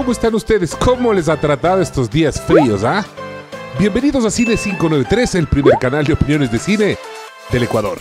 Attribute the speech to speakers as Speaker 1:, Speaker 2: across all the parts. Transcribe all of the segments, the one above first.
Speaker 1: ¿cómo están ustedes? ¿Cómo les ha tratado estos días fríos, ah? Bienvenidos a Cine 593, el primer canal de opiniones de cine del Ecuador.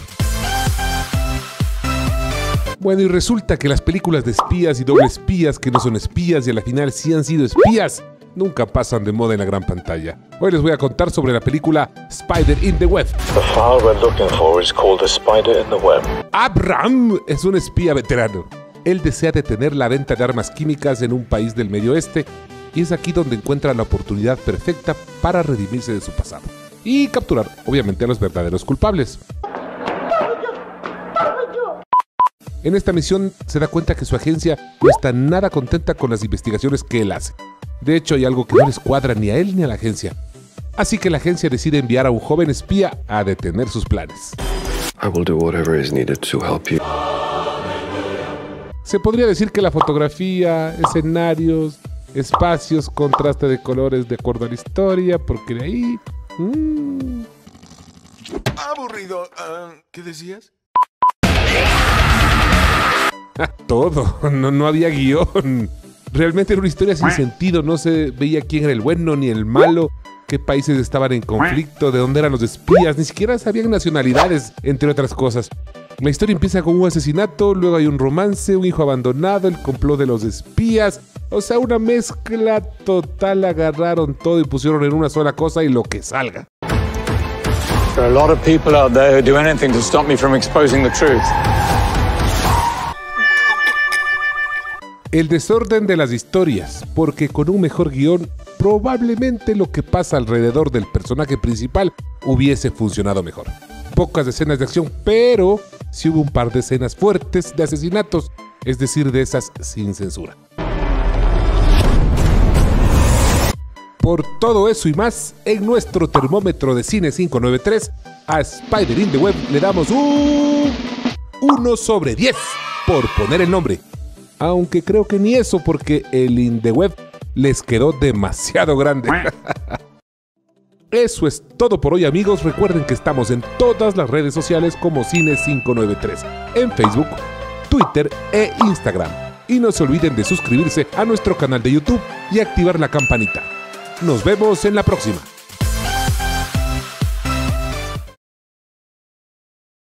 Speaker 1: Bueno, y resulta que las películas de espías y doble espías que no son espías y a la final sí han sido espías, nunca pasan de moda en la gran pantalla. Hoy les voy a contar sobre la película Spider in the Web.
Speaker 2: The file we're looking for is called a spider in the web.
Speaker 1: Abraham es un espía veterano. Él desea detener la venta de armas químicas en un país del Medio Oeste y es aquí donde encuentra la oportunidad perfecta para redimirse de su pasado y capturar, obviamente, a los verdaderos culpables. En esta misión se da cuenta que su agencia no está nada contenta con las investigaciones que él hace. De hecho, hay algo que no les cuadra ni a él ni a la agencia. Así que la agencia decide enviar a un joven espía a detener sus planes. Se podría decir que la fotografía, escenarios, espacios, contraste de colores de acuerdo a la historia, porque de ahí... mm,
Speaker 3: Aburrido. Ah, ¿Qué decías?
Speaker 1: todo, no, no había guion. Realmente era una historia sin sentido, no se veía quién era el bueno ni el malo, qué países estaban en conflicto, de dónde eran los espías, ni siquiera sabían nacionalidades, entre otras cosas. La historia empieza con un asesinato, luego hay un romance, un hijo abandonado, el complot de los espías, o sea, una mezcla total, agarraron todo y pusieron en una sola cosa y lo que salga.
Speaker 4: There are a lot of people out there who do anything to stop me from exposing the truth.
Speaker 1: El desorden de las historias, porque con un mejor guion, probablemente lo que pasa alrededor del personaje principal hubiese funcionado mejor. Pocas escenas de acción, pero sí hubo un par de escenas fuertes de asesinatos, es decir, de esas sin censura. Por todo eso y más, en nuestro termómetro de cine 593, a Spider in the Web le damos un 1 sobre 10 por poner el nombre. Aunque creo que ni eso porque el in the web les quedó demasiado grande. Eso es todo por hoy amigos. Recuerden que estamos en todas las redes sociales como Cine593, en Facebook, Twitter e Instagram. Y no se olviden de suscribirse a nuestro canal de YouTube y activar la campanita. Nos vemos en la próxima.